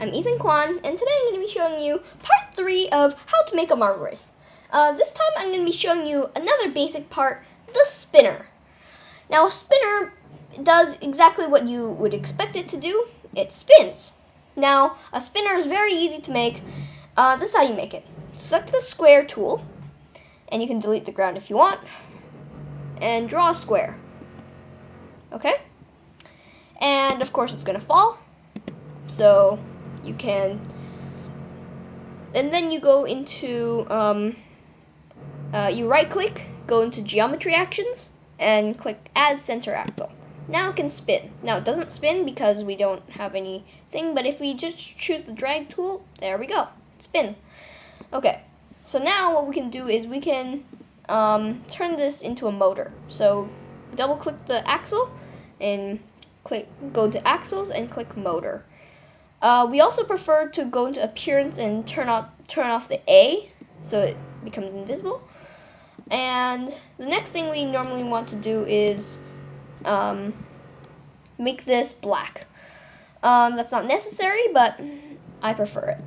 I'm Ethan Kwan, and today I'm going to be showing you part 3 of how to make a race. Uh, this time I'm going to be showing you another basic part, the spinner. Now a spinner does exactly what you would expect it to do, it spins. Now a spinner is very easy to make, uh, this is how you make it. Select the square tool, and you can delete the ground if you want, and draw a square. Okay? And of course it's going to fall. So you can, and then you go into, um, uh, you right click, go into geometry actions, and click add center axle. Now it can spin. Now it doesn't spin because we don't have anything, but if we just choose the drag tool, there we go. It spins. Okay, so now what we can do is we can um, turn this into a motor. So double click the axle and click go to axles and click motor. Uh, we also prefer to go into appearance and turn off turn off the A so it becomes invisible. And the next thing we normally want to do is um, make this black. Um, that's not necessary, but I prefer it.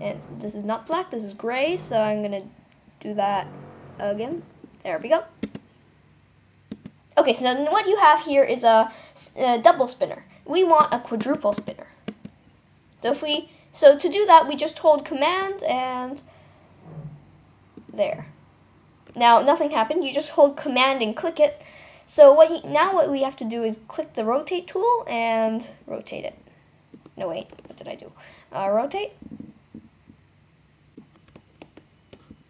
And this is not black, this is gray, so I'm going to do that again. There we go. Okay, so what you have here is a, a double spinner we want a quadruple spinner. So if we, so to do that, we just hold command and there. Now nothing happened. You just hold command and click it. So what you, now what we have to do is click the rotate tool and rotate it. No wait, what did I do? Uh, rotate.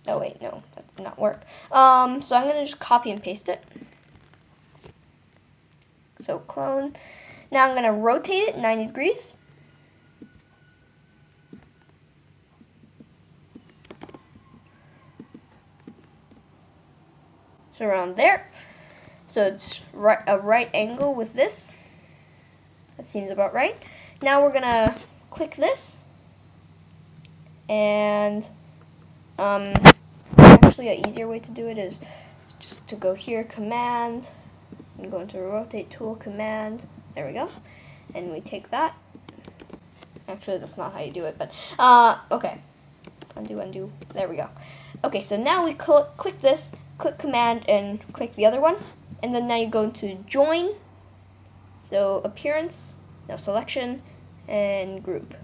Oh wait, no, that did not work. Um, so I'm gonna just copy and paste it. So clone. Now I'm going to rotate it 90 degrees. So around there. So it's right, a right angle with this. That seems about right. Now we're going to click this. And um, actually an easier way to do it is just to go here, command, and go into rotate tool, command, there we go. And we take that. Actually, that's not how you do it, but, uh, okay. Undo, undo. There we go. Okay, so now we cl click this, click command, and click the other one. And then now you go into join. So appearance, now selection, and group.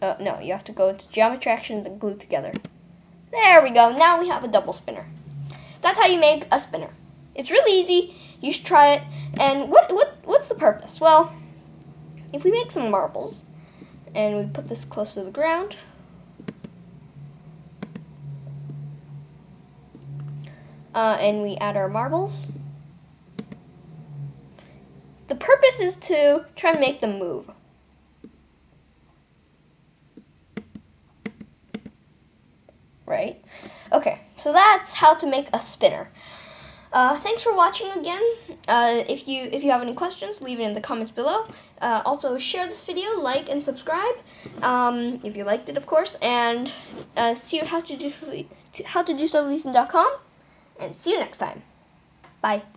Uh, no, you have to go into geometry actions and glue together. There we go. Now we have a double spinner. That's how you make a spinner. It's really easy. You should try it. And what what what's the purpose? Well, if we make some marbles and we put this close to the ground, uh, and we add our marbles, the purpose is to try and make them move. right? Okay, so that's how to make a spinner. Uh, thanks for watching again. Uh, if you if you have any questions, leave it in the comments below. Uh, also, share this video, like, and subscribe um, if you liked it, of course. And uh, see what how to do how to do so and see you next time. Bye.